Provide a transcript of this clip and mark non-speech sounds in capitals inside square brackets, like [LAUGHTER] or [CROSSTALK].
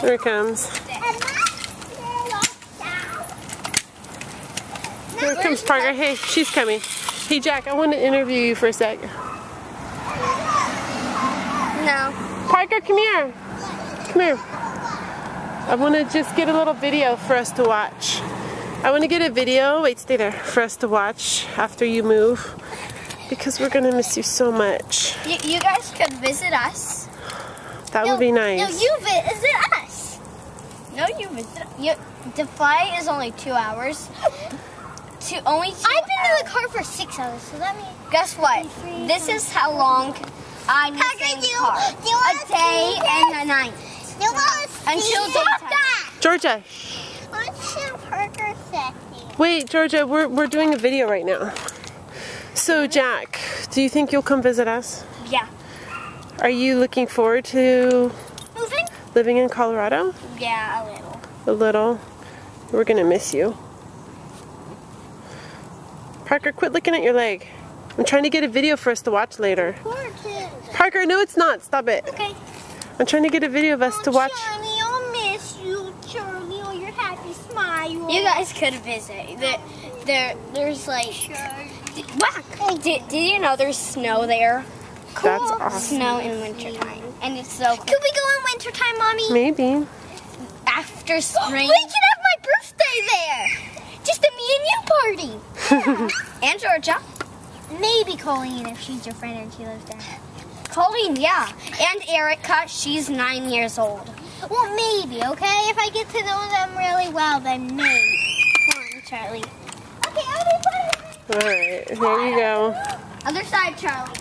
Here it comes. Here comes Parker. Hey, she's coming. Hey, Jack, I want to interview you for a sec. No. Parker, come here. Come here. I want to just get a little video for us to watch. I want to get a video, wait, stay there, for us to watch after you move because we're going to miss you so much. You, you guys could visit us. That would be nice. No, you visit us. No, you visit. You, the flight is only two hours. To only two I've been hours. in the car for six hours, so that means. Guess what? This is how long I need Parker, to stay in the car. you a day and a night. You Until Stop daytime. Georgia, Let's show Parker sexy. wait, Georgia, we're, we're doing a video right now. So, Jack, do you think you'll come visit us? Yeah. Are you looking forward to Moving? Living in Colorado? Yeah, a little. A little. We're gonna miss you. Parker, quit looking at your leg. I'm trying to get a video for us to watch later. Poor kid. Parker, no, it's not. Stop it. Okay. I'm trying to get a video of us to watch. Oh, Charlie, I'll miss you, Charlie. Oh, your happy smile. You guys could visit. There, there there's like. Whack! Did, did you know there's snow there? That's awesome. Snow in wintertime. And it's so cool. Could we go in wintertime, Mommy? Maybe. After spring. [GASPS] We spring. can have my birthday there. Just a me and you party. [LAUGHS] and Georgia. Maybe Colleen if she's your friend and she lives there. Colleen, yeah. And Erica, she's nine years old. Well, maybe, okay? If I get to know them really well, then maybe. Come on, Charlie. Okay, I'll be fine. All right. There you go. Other side, Charlie.